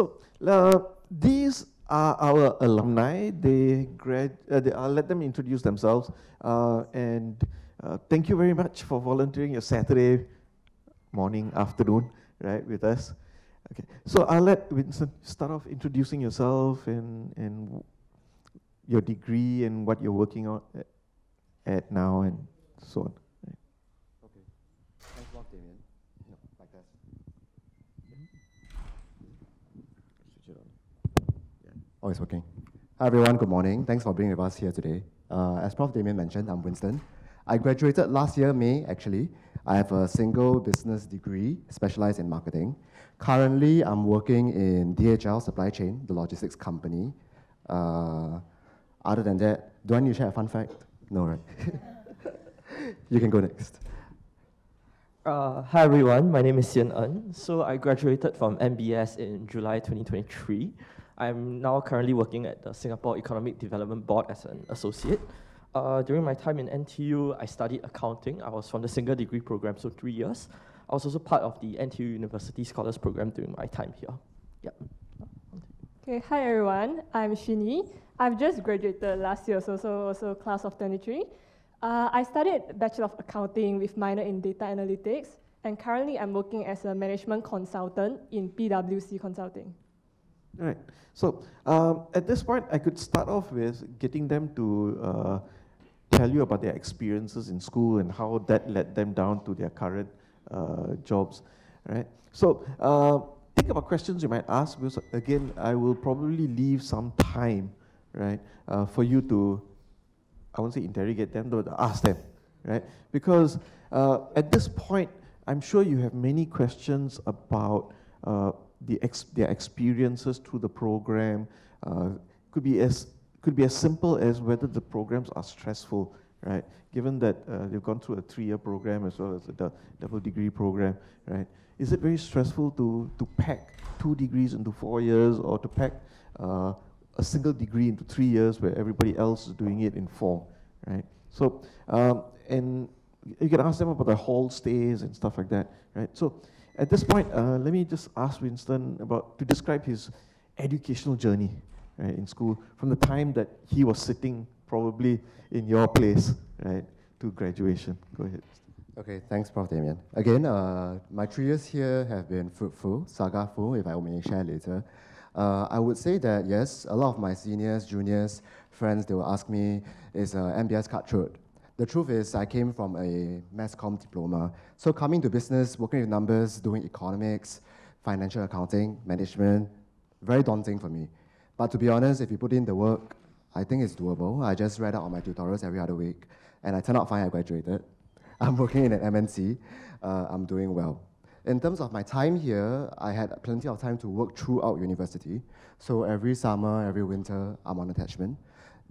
So uh, these are our alumni. They grad. Uh, they, I'll let them introduce themselves. Uh, and uh, thank you very much for volunteering your Saturday morning, afternoon, right, with us. Okay. So I'll let Winston start off introducing yourself and and your degree and what you're working on at now and so on. Okay. Thanks a lot, Damien. No, like that. Switch it on. Oh, it's working. Hi, everyone. Good morning. Thanks for being with us here today. Uh, as Prof. Damien mentioned, I'm Winston. I graduated last year, May, actually. I have a single business degree, specialized in marketing. Currently, I'm working in DHL Supply Chain, the logistics company. Uh, other than that, do I need to share a fun fact? No, right? you can go next. Uh, hi everyone, my name is Hsien En. So I graduated from NBS in July 2023. I'm now currently working at the Singapore Economic Development Board as an associate. Uh, during my time in NTU, I studied accounting. I was from the single degree program, so three years. I was also part of the NTU University Scholars Program during my time here. Yeah. Okay, hi everyone. I'm Shyn Yi. I've just graduated last year, so so also class of 23. Uh, I studied Bachelor of Accounting with minor in Data Analytics, and currently I'm working as a management consultant in PwC Consulting. All right. So um, at this point, I could start off with getting them to uh, tell you about their experiences in school and how that led them down to their current uh, jobs, right? So uh, think about questions you might ask because again, I will probably leave some time, right, uh, for you to, I won't say interrogate them, but ask them, right? Because uh, at this point, I'm sure you have many questions about uh, the ex their experiences through the program. Uh, could be as could be as simple as whether the programs are stressful, right? Given that uh, they've gone through a three-year program as well as a double degree program, right? Is it very stressful to, to pack two degrees into four years or to pack uh, a single degree into three years where everybody else is doing it in four, right? So, um, and you can ask them about the hall stays and stuff like that, right? So at this point, uh, let me just ask Winston about to describe his educational journey right, in school from the time that he was sitting probably in your place, right, to graduation. Go ahead. Okay, thanks, Prof. Damien. Again, uh, my three years here have been fruitful, saga-full, if I may share later. Uh, I would say that, yes, a lot of my seniors, juniors, friends, they will ask me, is uh, NBS cutthroat? The truth is, I came from a mass comm diploma. So coming to business, working with numbers, doing economics, financial accounting, management, very daunting for me. But to be honest, if you put in the work, I think it's doable. I just read out on my tutorials every other week, and I turned out fine, I graduated. I'm working in an MNC. Uh, I'm doing well. In terms of my time here, I had plenty of time to work throughout university. So every summer, every winter, I'm on attachment.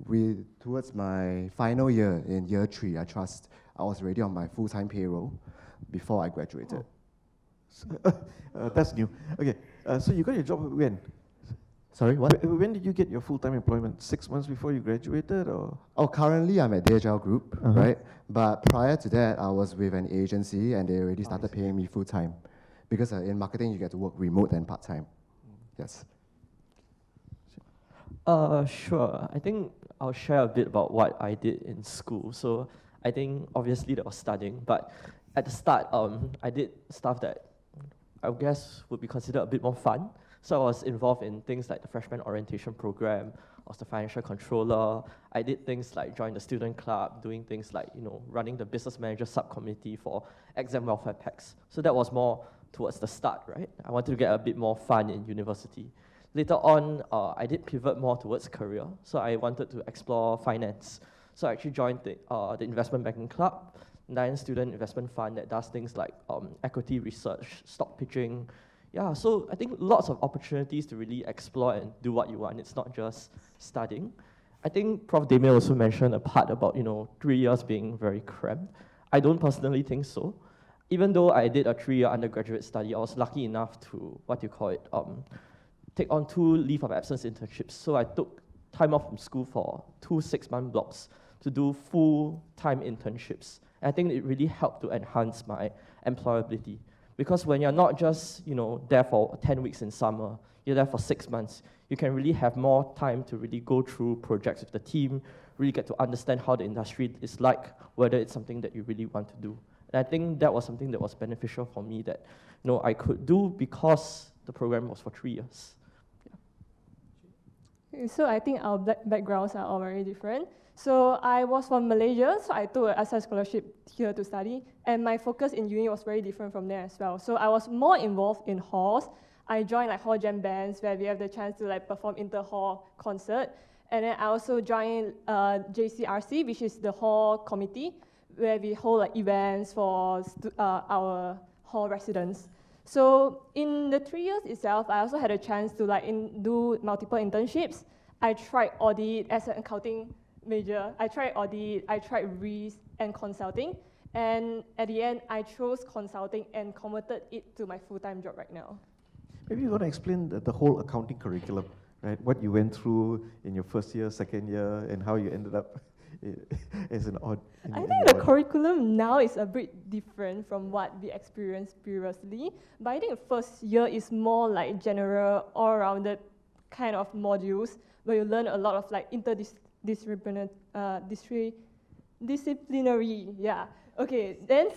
We, towards my final year in year three, I trust I was already on my full-time payroll before I graduated. Oh. So, uh, that's new. Okay, uh, so you got your job when? Sorry, what? When did you get your full-time employment? Six months before you graduated, or? Oh, currently I'm at DHL Group, uh -huh. right? But prior to that, I was with an agency, and they already started paying me full-time, because uh, in marketing you get to work remote and part-time. Mm. Yes. Uh, sure. I think I'll share a bit about what I did in school. So I think obviously that was studying, but at the start, um, I did stuff that I guess would be considered a bit more fun. So I was involved in things like the freshman orientation program, I was the financial controller. I did things like join the student club, doing things like, you know, running the business manager subcommittee for exam welfare packs. So that was more towards the start, right? I wanted to get a bit more fun in university. Later on, uh, I did pivot more towards career. So I wanted to explore finance. So I actually joined the, uh, the investment banking club, nine student investment fund that does things like um, equity research, stock pitching, yeah, so I think lots of opportunities to really explore and do what you want. It's not just studying. I think Prof. Damien also mentioned a part about, you know, three years being very cramped. I don't personally think so. Even though I did a three-year undergraduate study, I was lucky enough to, what do you call it, um, take on two leave of absence internships. So I took time off from school for two six-month blocks to do full-time internships. And I think it really helped to enhance my employability. Because when you're not just, you know, there for 10 weeks in summer, you're there for six months. You can really have more time to really go through projects with the team, really get to understand how the industry is like, whether it's something that you really want to do. And I think that was something that was beneficial for me that you know, I could do because the program was for three years. So I think our backgrounds are all very different. So I was from Malaysia, so I took an SI scholarship here to study, and my focus in uni was very different from there as well. So I was more involved in halls. I joined like hall jam bands where we have the chance to like perform inter-hall concert, and then I also joined uh, JCRC, which is the hall committee, where we hold like events for uh, our hall residents. So in the three years itself, I also had a chance to like in, do multiple internships. I tried audit as an accounting major. I tried audit, I tried risk and consulting. And at the end, I chose consulting and converted it to my full-time job right now. Maybe you want to explain the, the whole accounting curriculum, right? What you went through in your first year, second year, and how you ended up as an odd. I think the curriculum now is a bit different from what we experienced previously. But I think the first year is more like general, all-rounded kind of modules where you learn a lot of like interdisciplinary, uh, disciplinary, yeah. Okay, then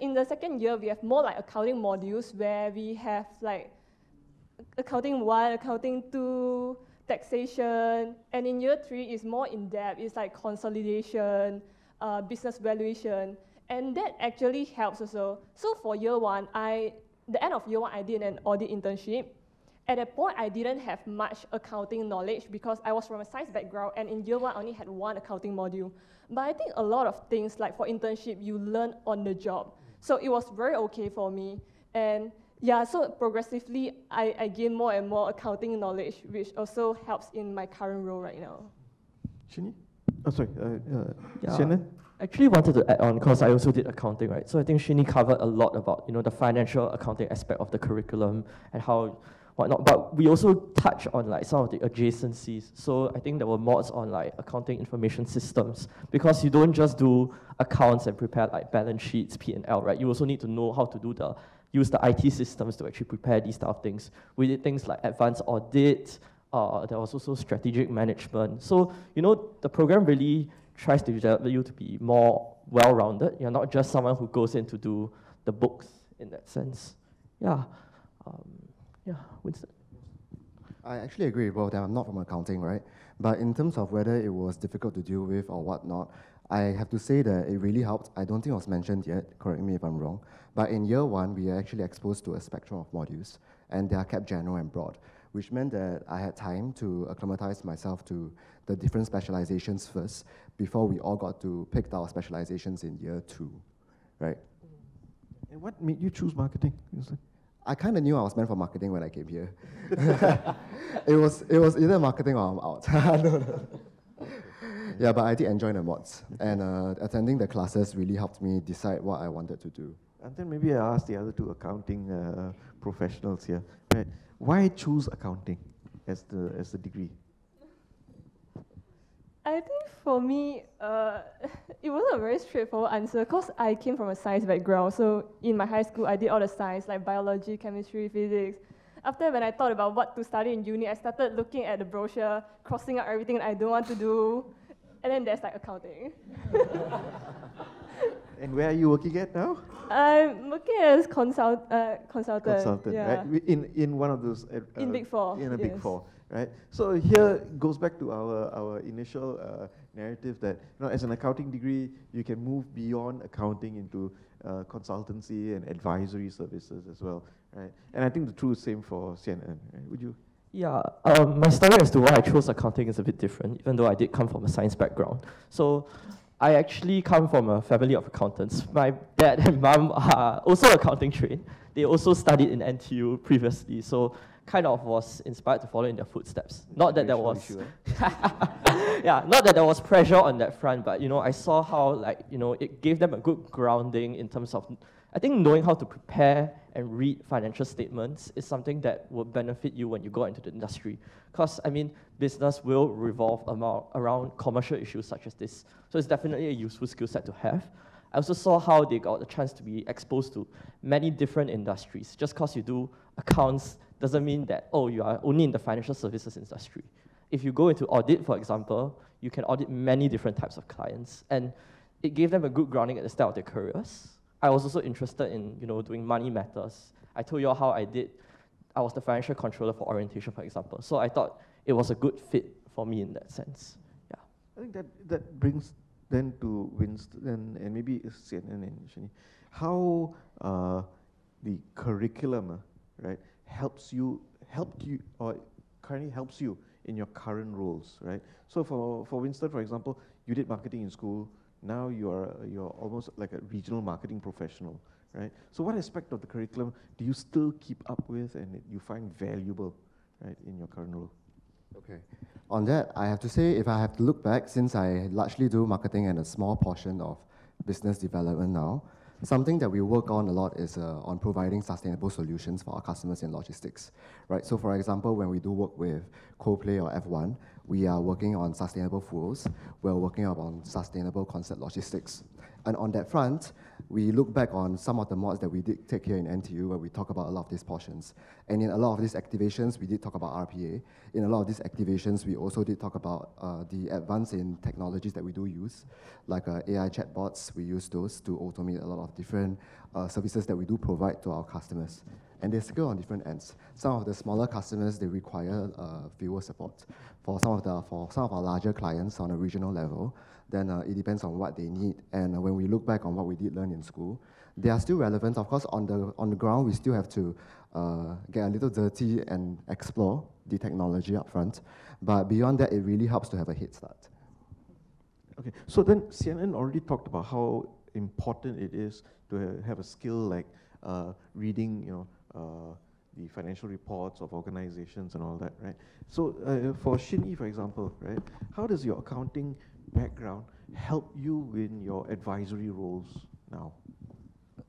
in the second year, we have more like accounting modules where we have like accounting one, accounting two, taxation, and in year three is more in depth. It's like consolidation, uh, business valuation, and that actually helps also. So for year one, I the end of year one, I did an audit internship. At that point, I didn't have much accounting knowledge because I was from a science background, and in year one, I only had one accounting module. But I think a lot of things, like for internship, you learn on the job. So it was very okay for me. And yeah, so progressively, I, I gain more and more accounting knowledge, which also helps in my current role right now. Shyn Yi? Oh, sorry, uh, uh, yeah. Shannon? I actually wanted to add on because I also did accounting, right? So I think Shyn Yi covered a lot about you know the financial accounting aspect of the curriculum and how whatnot. But we also touch on like some of the adjacencies. So I think there were mods on like accounting information systems because you don't just do accounts and prepare like balance sheets, P and L, right? You also need to know how to do the use the IT systems to actually prepare these type of things. We did things like advanced audit, uh, there was also strategic management. So, you know, the program really tries to develop you to be more well-rounded. You're not just someone who goes in to do the books in that sense. Yeah. Um, yeah, Winston. I actually agree with both. I'm not from accounting, right? But in terms of whether it was difficult to deal with or whatnot, I have to say that it really helped. I don't think it was mentioned yet, correct me if I'm wrong. But in year one, we are actually exposed to a spectrum of modules, and they are kept general and broad, which meant that I had time to acclimatize myself to the different specializations first before we all got to pick our specializations in year two, right? And what made you choose marketing? I kind of knew I was meant for marketing when I came here. it was it was either marketing or I'm out. no, no. Yeah, but I did enjoy the mods, and uh, attending the classes really helped me decide what I wanted to do. And then maybe I ask the other two accounting uh, professionals here, right? Why choose accounting as the as the degree? I think for me, uh, it wasn't a very straightforward answer because I came from a science background. So in my high school, I did all the science like biology, chemistry, physics. After when I thought about what to study in uni, I started looking at the brochure, crossing out everything I don't want to do, and then there's like accounting. and where are you working at now? I'm working as consult, uh, consultant. Consultant, yeah. right? In, in one of those. Uh, in Big Four. In a yes. Big Four, right? So here goes back to our, our initial uh, narrative that you know, as an accounting degree, you can move beyond accounting into uh, consultancy and advisory services as well, right? And I think the true same for Hsien En, right? Would you? Yeah, um, my story as to why I chose accounting is a bit different, even though I did come from a science background. So I actually come from a family of accountants. My dad and mom are also accounting trained. They also studied in NTU previously, so kind of was inspired to follow in their footsteps. Not that there was, yeah, not that there was pressure on that front, but you know, I saw how like you know it gave them a good grounding in terms of I think knowing how to prepare and read financial statements is something that will benefit you when you go into the industry. Because, I mean, business will revolve around commercial issues such as this. So it's definitely a useful skill set to have. I also saw how they got the chance to be exposed to many different industries. Just because you do accounts doesn't mean that, oh, you are only in the financial services industry. If you go into audit, for example, you can audit many different types of clients. And it gave them a good grounding at the start of their careers. I was also interested in, you know, doing money matters. I told you all how I did. I was the financial controller for orientation, for example. So I thought it was a good fit for me in that sense. Yeah. I think that, that brings then to Winston and maybe Hsien En and Shyn Yi, how uh, the curriculum, uh, right, helps you, helped you, or currently helps you in your current roles, right? So for, for Winston, for example, you did marketing in school, now you're, you're almost like a regional marketing professional, right? So what aspect of the curriculum do you still keep up with and you find valuable, right, in your current role? Okay. On that, I have to say, if I have to look back, since I largely do marketing and a small portion of business development now, something that we work on a lot is uh, on providing sustainable solutions for our customers in logistics, right? So, for example, when we do work with Coldplay or F1, we are working on sustainable fuels. We're working on sustainable concept logistics. And on that front, we look back on some of the mods that we did take here in NTU where we talk about a lot of these portions. And in a lot of these activations, we did talk about RPA. In a lot of these activations, we also did talk about uh, the advance in technologies that we do use, like uh, AI chatbots. We use those to automate a lot of different uh, services that we do provide to our customers. And they scale on different ends. Some of the smaller customers, they require uh, fewer support. For some of the for some of our larger clients on a regional level, then uh, it depends on what they need. And uh, when we look back on what we did learn in school, they are still relevant. Of course, on the, on the ground, we still have to uh, get a little dirty and explore the technology up front. But beyond that, it really helps to have a head start. Okay, so then Hsien En already talked about how important it is to have a skill like uh, reading, you know, uh, the financial reports of organizations and all that, right? So uh, for Shin for example, right, how does your accounting background help you in your advisory roles now?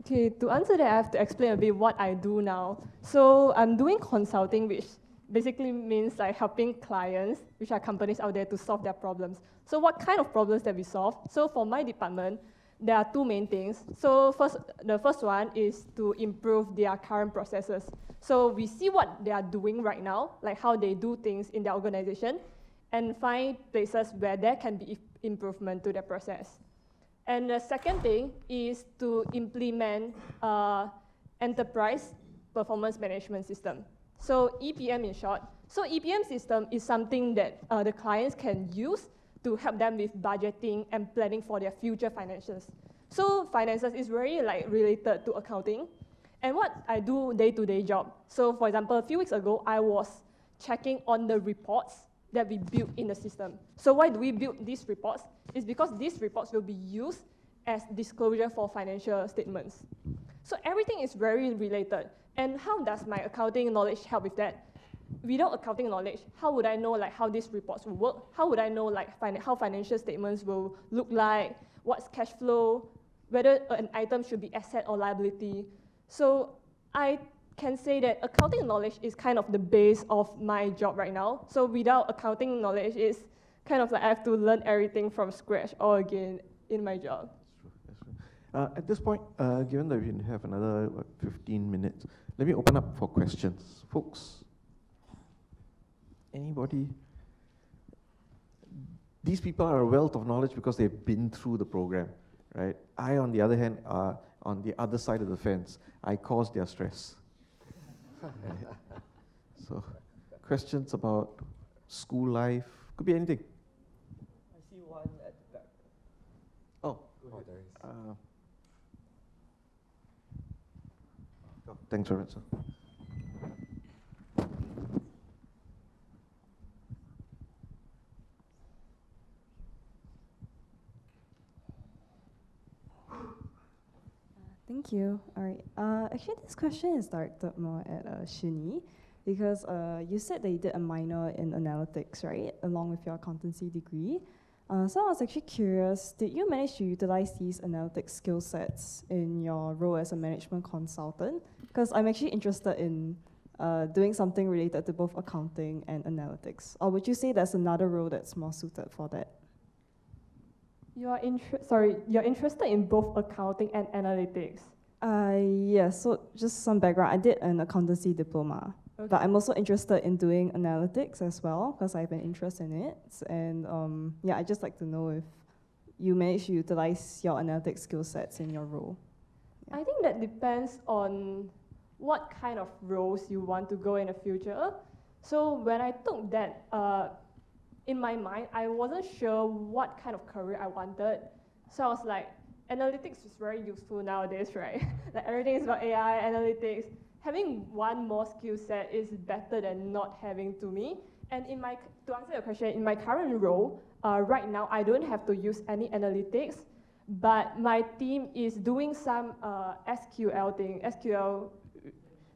Okay, to answer that, I have to explain a bit what I do now. So I'm doing consulting, which basically means like helping clients, which are companies out there, to solve their problems. So what kind of problems that we solve? So for my department, there are two main things. So first, the first one is to improve their current processes. So we see what they are doing right now, like how they do things in their organization, and find places where there can be improvement to the process. And the second thing is to implement uh, enterprise performance management system. So EPM in short. So EPM system is something that uh, the clients can use to help them with budgeting and planning for their future finances. So finances is very like related to accounting. And what I do day-to-day -day job. So for example, a few weeks ago, I was checking on the reports that we built in the system. So why do we build these reports? It's because these reports will be used as disclosure for financial statements. So everything is very related. And how does my accounting knowledge help with that? Without accounting knowledge, how would I know like how these reports will work? How would I know like fin how financial statements will look like? What's cash flow? Whether an item should be asset or liability? So I can say that accounting knowledge is kind of the base of my job right now. So without accounting knowledge, it's kind of like I have to learn everything from scratch all again in my job. Uh, at this point, uh, given that we have another what, 15 minutes, let me open up for questions. Folks, anybody? These people are a wealth of knowledge because they've been through the program, right? I, on the other hand, are on the other side of the fence. I cause their stress. so, questions about school life could be anything. I see one at the back. Oh, Oh, there is. uh, oh, thanks very much. Sir. Thank you. All right. Uh, actually, this question is directed more at uh, Shyn Yi because uh, you said that you did a minor in analytics, right, along with your accountancy degree. Uh, so I was actually curious, did you manage to utilize these analytics skill sets in your role as a management consultant? Because I'm actually interested in uh, doing something related to both accounting and analytics. Or would you say there's another role that's more suited for that? You are inter- sorry, you're interested in both accounting and analytics. Uh, yeah, so just some background. I did an accountancy diploma, Okay. but I'm also interested in doing analytics as well because I have an interest in it. And um, yeah, I just like to know if you manage to utilize your analytics skill sets in your role. I think that depends on what kind of roles you want to go in the future. So when I took that, uh, in my mind, I wasn't sure what kind of career I wanted. So I was like, analytics is very useful nowadays, right? like everything is about AI, analytics. Having one more skill set is better than not having to me. And in my, to answer your question, in my current role, uh, right now I don't have to use any analytics, but my team is doing some uh, SQL thing, SQL,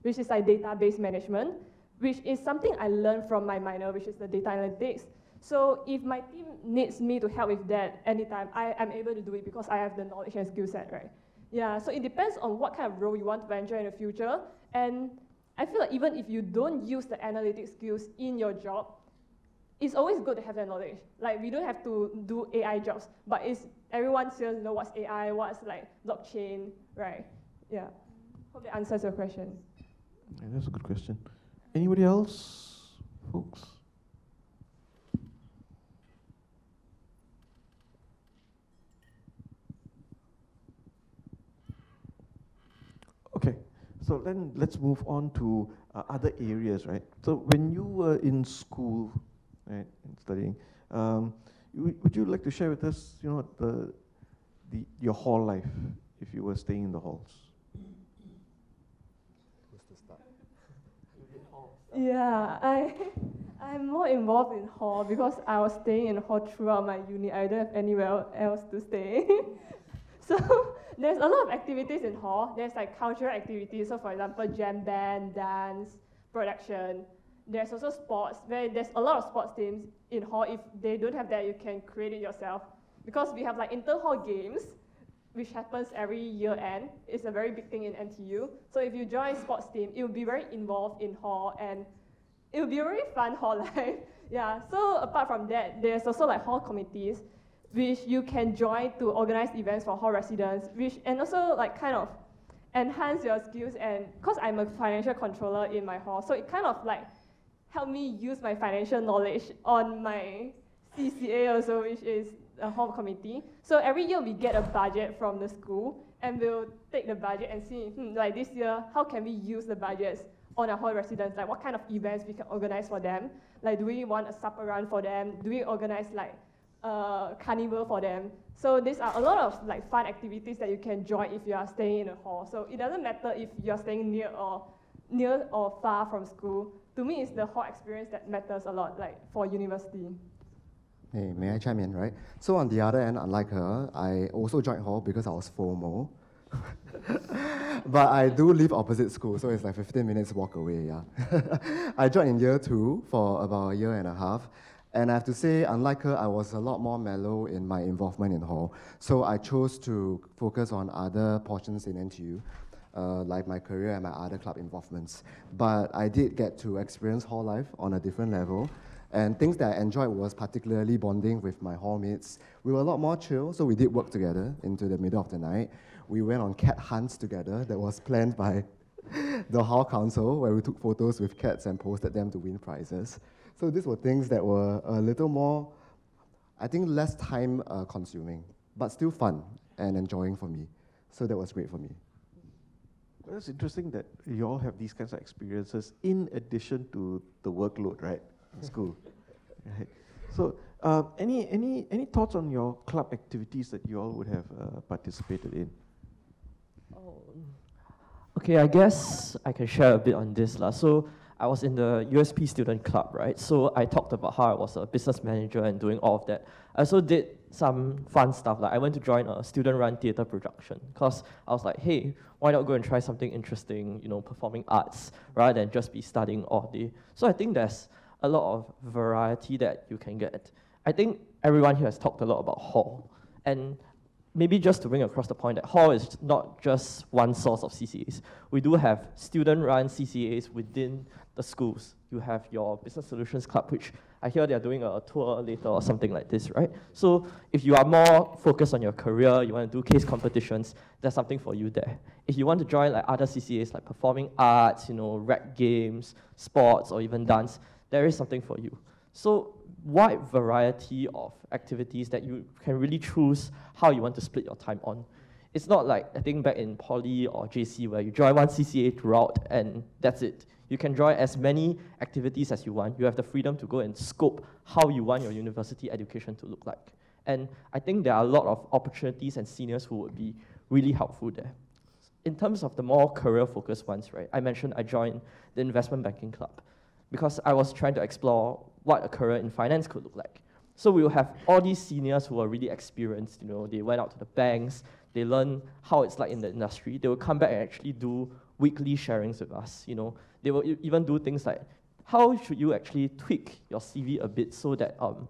which is like database management, which is something I learned from my minor, which is the data analytics. So if my team needs me to help with that anytime, I am able to do it because I have the knowledge and skill set, right? Yeah, so it depends on what kind of role you want to venture in the future. And I feel like even if you don't use the analytic skills in your job, it's always good to have that knowledge. Like we don't have to do AI jobs, but it's everyone here know what's AI, what's like blockchain, right? Yeah. Hope that answers your question. Yeah, that's a good question. Anybody else, folks? Okay, so then let's move on to uh, other areas, right? So when you were in school, right, studying, um, would you like to share with us, you know, the, the your hall life, if you were staying in the halls? Yeah, I I'm more involved in hall because I was staying in hall throughout my uni. I don't have anywhere else to stay. so there's a lot of activities in hall. There's like cultural activities. So for example, jam band, dance, production. There's also sports. Where there's a lot of sports teams in hall. If they don't have that, you can create it yourself. Because we have like inter-hall games, which happens every year end. It's a very big thing in NTU. So if you join sports team, it will be very involved in hall and it will be a very fun hall life. yeah. So apart from that, there's also like hall committees, which you can join to organize events for hall residents, which and also like kind of enhance your skills and because I'm a financial controller in my hall, so it kind of like helped me use my financial knowledge on my CCA also, which is a hall committee. So every year we get a budget from the school and we'll take the budget and see, hmm, like this year, how can we use the budgets on our hall residents? Like what kind of events we can organize for them? Like do we want a supper run for them? Do we organize like a carnival for them? So these are a lot of like fun activities that you can join if you are staying in a hall. So it doesn't matter if you're staying near or near or far from school. To me, it's the hall experience that matters a lot, like for university. Hey, may I chime in, right? So on the other end, unlike her, I also joined hall because I was FOMO. but I do live opposite school, so it's like 15 minutes walk away, yeah. I joined in year two for about a year and a half. And I have to say, unlike her, I was a lot more mellow in my involvement in hall. So I chose to focus on other portions in NTU, uh, like my career and my other club involvements. But I did get to experience hall life on a different level. And things that I enjoyed was particularly bonding with my hall mates. We were a lot more chill, so we did work together into the middle of the night. We went on cat hunts together that was planned by the hall council, where we took photos with cats and posted them to win prizes. So these were things that were a little more, I think, less time uh, consuming, but still fun and enjoying for me. So that was great for me. Well, it's interesting that you all have these kinds of experiences in addition to the workload, right? In school. Right. So, uh, any any any thoughts on your club activities that you all would have uh, participated in? Oh. Okay, I guess I can share a bit on this. lah. So I was in the USP student club, right? So I talked about how I was a business manager and doing all of that. I also did some fun stuff. Like I went to join a student-run theater production because I was like, hey, why not go and try something interesting, you know, performing arts rather than just be studying all day. So I think there's a lot of variety that you can get. I think everyone here has talked a lot about hall, and maybe just to bring across the point that Hall is not just one source of CCAs. We do have student-run CCAs within the schools. You have your Business Solutions Club, which I hear they're doing a tour later or something like this, right? So if you are more focused on your career, you want to do case competitions, there's something for you there. If you want to join like other CCAs like performing arts, you know, rec games, sports, or even dance, there is something for you. So wide variety of activities that you can really choose how you want to split your time on. It's not like I think back in poly or JC where you join one CCA throughout and that's it. You can join as many activities as you want. You have the freedom to go and scope how you want your university education to look like. And I think there are a lot of opportunities and seniors who would be really helpful there. In terms of the more career-focused ones, right, I mentioned I joined the investment banking club because I was trying to explore what a career in finance could look like. So we will have all these seniors who are really experienced, you know, they went out to the banks, they learn how it's like in the industry. They will come back and actually do weekly sharings with us, you know. They will even do things like, how should you actually tweak your CV a bit so that um,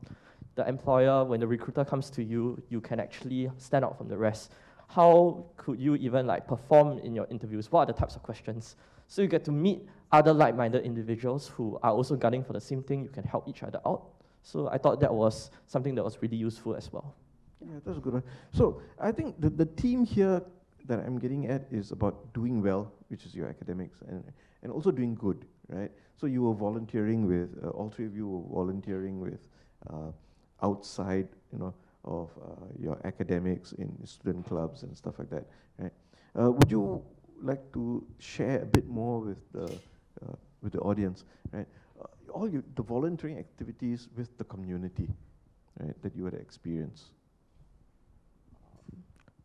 the employer, when the recruiter comes to you, you can actually stand out from the rest? How could you even like perform in your interviews? What are the types of questions? So you get to meet other like-minded individuals who are also gunning for the same thing. You can help each other out. So I thought that was something that was really useful as well. Yeah, that's a good one. So I think the, the theme here that I'm getting at is about doing well, which is your academics, and, and also doing good, right? So you were volunteering with, uh, all three of you were volunteering with uh, outside, you know, of uh, your academics in student clubs and stuff like that, right? Uh, would you like to share a bit more with the uh, with the audience, right? Uh, all you, the volunteering activities with the community, right, that you had experienced.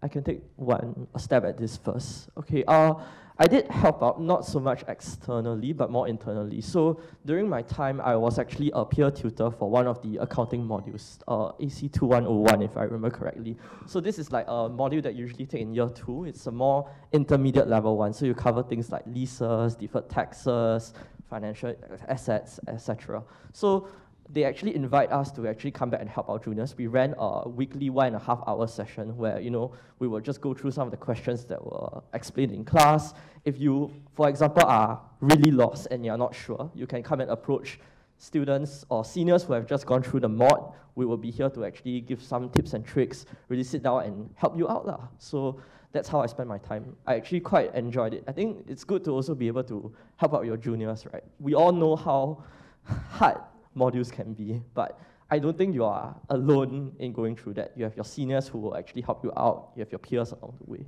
I can take one step at this first. Okay, uh, I did help out not so much externally but more internally. So during my time, I was actually a peer tutor for one of the accounting modules, uh, AC 2101 if I remember correctly. So this is like a module that you usually take in year two. It's a more intermediate level one. So you cover things like leases, deferred taxes, financial assets, etc. So they actually invite us to actually come back and help our juniors. We ran a weekly one and a half hour session where, you know, we will just go through some of the questions that were explained in class. If you, for example, are really lost and you're not sure, you can come and approach students or seniors who have just gone through the mod. We will be here to actually give some tips and tricks, really sit down and help you out. Lah. So that's how I spend my time. I actually quite enjoyed it. I think it's good to also be able to help out your juniors, right? We all know how hard modules can be. But I don't think you are alone in going through that. You have your seniors who will actually help you out. You have your peers along the way.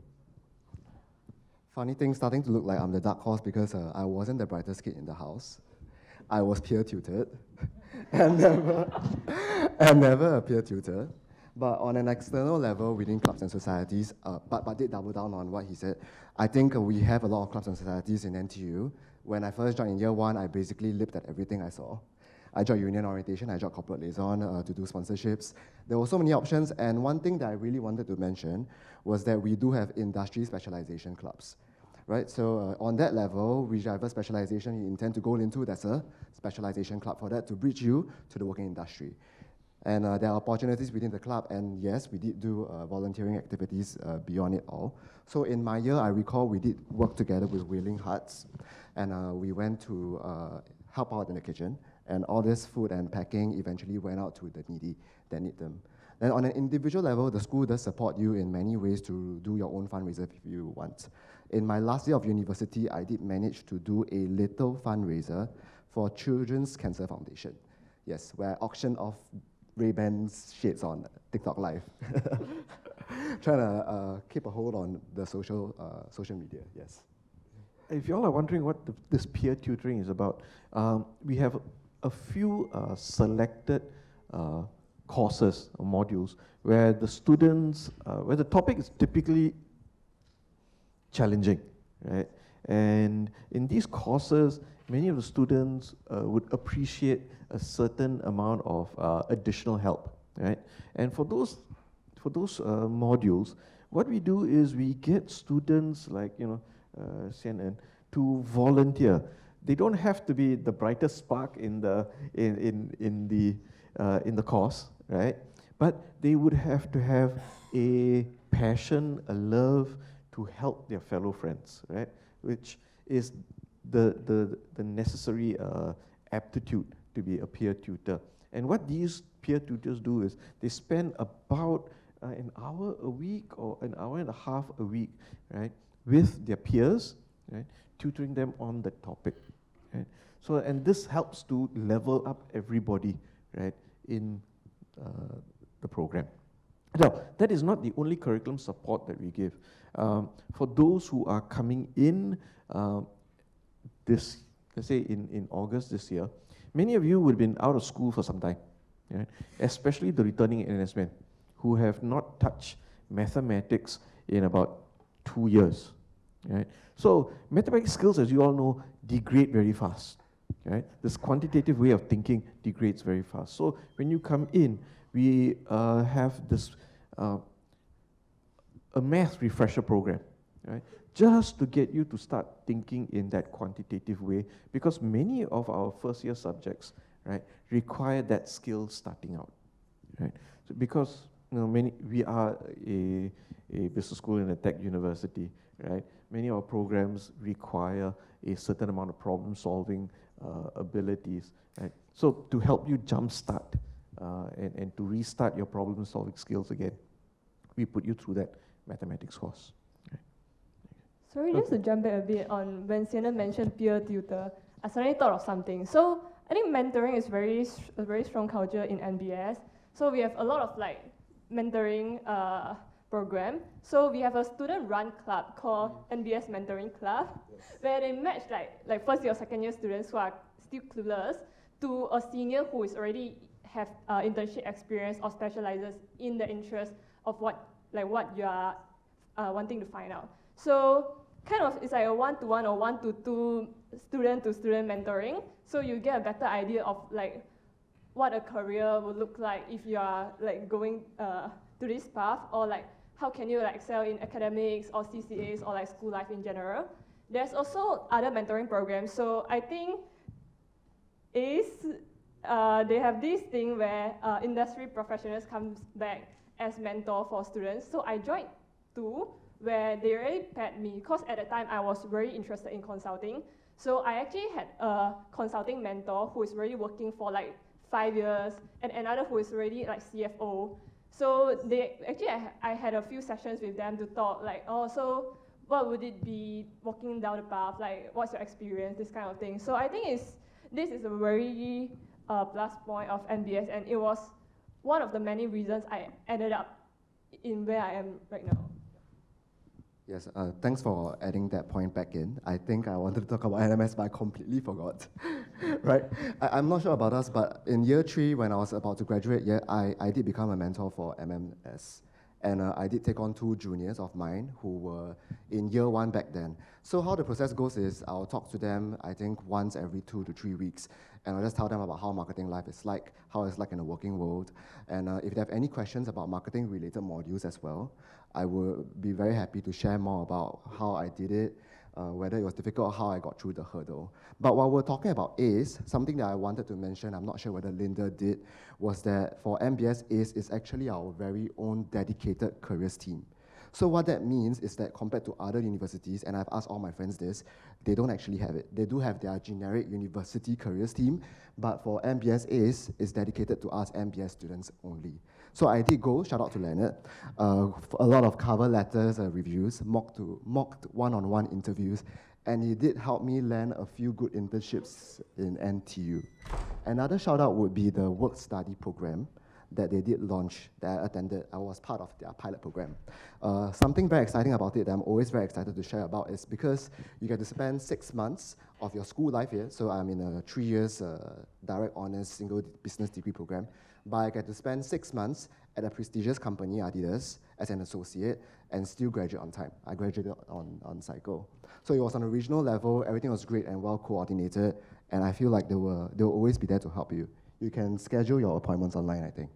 Funny thing, starting to look like I'm the dark horse because uh, I wasn't the brightest kid in the house. I was peer tutored, and never, and never a peer tutor. But on an external level, within clubs and societies, uh, but, but did double down on what he said. I think we have a lot of clubs and societies in NTU. When I first joined in year one, I basically lived at everything I saw. I joined union orientation, I joined corporate liaison uh, to do sponsorships. There were so many options, and one thing that I really wanted to mention was that we do have industry specialization clubs. Right, so uh, on that level, whichever specialization you intend to go into, there's a specialization club for that to bridge you to the working industry. And uh, there are opportunities within the club, and yes, we did do uh, volunteering activities uh, beyond it all. So in my year, I recall we did work together with Willing Hearts, and uh, we went to uh, help out in the kitchen. And all this food and packing eventually went out to the needy that need them. Then on an individual level, the school does support you in many ways to do your own fundraiser if you want. In my last year of university, I did manage to do a little fundraiser for Children's Cancer Foundation. Yes, where I auction off Ray-Ban's shades on TikTok Live. Trying to uh, keep a hold on the social, uh, social media, yes. If y'all are wondering what the, this peer tutoring is about, um, we have a few uh, selected uh, courses or modules where the students, uh, where the topic is typically challenging, right? And in these courses, many of the students uh, would appreciate a certain amount of uh, additional help, right? And for those, for those uh, modules, what we do is we get students like, you know, Hsien En to volunteer they don't have to be the brightest spark in the in in in the uh, in the course, right? But they would have to have a passion, a love to help their fellow friends, right? Which is the, the, the necessary uh, aptitude to be a peer tutor. And what these peer tutors do is they spend about uh, an hour a week or an hour and a half a week, right, with their peers, right, tutoring them on the topic, right. So, and this helps to level up everybody, right, in uh, the program. Now, that is not the only curriculum support that we give. Um, for those who are coming in um, this, let's say in, in August this year, many of you would have been out of school for some time, right? especially the returning NS men who have not touched mathematics in about two years. Right? So mathematics skills, as you all know, degrade very fast. Right? This quantitative way of thinking degrades very fast. So when you come in, we uh, have this uh, a math refresher program, right? Just to get you to start thinking in that quantitative way, because many of our first year subjects, right, require that skill starting out, right? So because you know, many we are a, a business school and a tech university, right? Many of our programs require a certain amount of problem solving uh, abilities, right? So to help you jumpstart uh, and, and to restart your problem solving skills again, we put you through that mathematics course. Sorry, just to jump back a bit on when Hsien En mentioned peer tutor, I suddenly thought of something. So I think mentoring is very a very strong culture in NBS. So we have a lot of like mentoring uh, program. So we have a student-run club called NBS Mentoring Club, yes. where they match like like first year or second year students who are still clueless to a senior who is already have uh, internship experience or specializes in the interest of what like what you are uh, wanting to find out. So kind of it's like a one-to-one or one-to-two student-to-student mentoring. So you get a better idea of like what a career would look like if you are like going uh, to this path or like how can you like excel in academics or CCAs or like school life in general. There's also other mentoring programs. So I think is uh, they have this thing where uh, industry professionals comes back as mentor for students. So I joined two where they really paired me because at the time I was very interested in consulting. So I actually had a consulting mentor who is really working for like five years and another who is already like CFO. So they actually I, I had a few sessions with them to talk like, oh, so what would it be walking down the path? Like, what's your experience? This kind of thing. So I think it's this is a very uh, plus point of NBS, and it was one of the many reasons I ended up in where I am right now. Yes, uh, thanks for adding that point back in. I think I wanted to talk about NMS, but I completely forgot. right? I, am not sure about us, but in year three, when I was about to graduate, yeah, I, I did become a mentor for MMS. And uh, I did take on two juniors of mine who were in year one back then. So how the process goes is I'll talk to them, I think, once every two to three weeks. And I'll just tell them about how marketing life is like, how it's like in the working world. And uh, if they have any questions about marketing related modules as well, I will be very happy to share more about how I did it, uh, whether it was difficult, or how I got through the hurdle. But while we're talking about ACE, something that I wanted to mention, I'm not sure whether Linda did, was that for NBS ACE is actually our very own dedicated careers team. So what that means is that compared to other universities, and I've asked all my friends this, they don't actually have it. They do have their generic university careers team, but for NBS ACE, it's dedicated to us NBS students only. So I did go, shout out to Leonard, uh, a lot of cover letters, and reviews, mocked, to, mocked one-on-one interviews, and he did help me land a few good internships in NTU. Another shout out would be the work study program that they did launch that I attended. I was part of their pilot program. Uh, something very exciting about it that I'm always very excited to share about is because you get to spend six months of your school life here. So I'm in a three years uh, direct honors single business degree program but I get to spend six months at a prestigious company, Adidas, as an associate and still graduate on time. I graduated on, on cycle. So it was on a regional level, everything was great and well coordinated, and I feel like they, were, they will always be there to help you. You can schedule your appointments online, I think.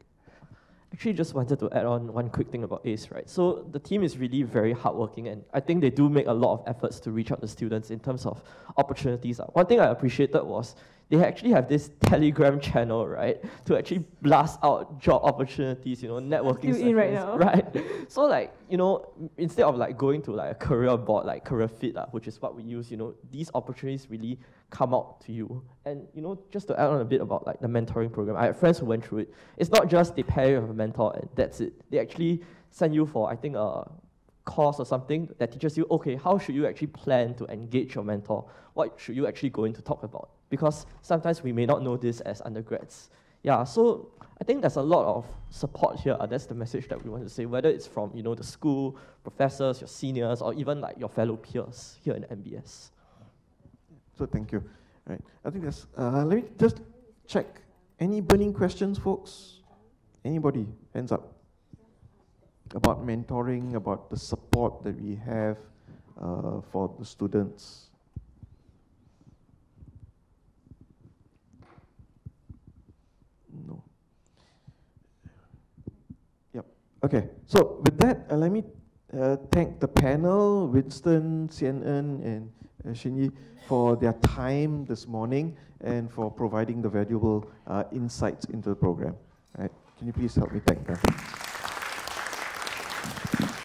Actually, just wanted to add on one quick thing about ACE, right? So the team is really very hardworking, and I think they do make a lot of efforts to reach out to students in terms of opportunities. One thing I appreciated was they actually have this Telegram channel, right, to actually blast out job opportunities, you know, networking still in right now. right? so like, you know, instead of like going to like a career board like Career Fit, uh, which is what we use, you know, these opportunities really come out to you. And you know, just to add on a bit about like the mentoring program, I have friends who went through it. It's not just they pair you with a mentor and that's it. They actually send you for I think a course or something that teaches you, okay, how should you actually plan to engage your mentor? What should you actually go in to talk about? Because sometimes we may not know this as undergrads. Yeah, so I think there's a lot of support here. Uh, that's the message that we want to say, whether it's from you know the school, professors, your seniors, or even like your fellow peers here in NBS. So thank you. Right. I think that's. Uh, let me just check. Any burning questions, folks? Anybody? Hands up. About mentoring, about the support that we have uh, for the students. No. Yep. Okay. So with that, uh, let me uh, thank the panel, Winston, En, and uh, for their time this morning and for providing the valuable uh, insights into the program. Right? Can you please help me thank them?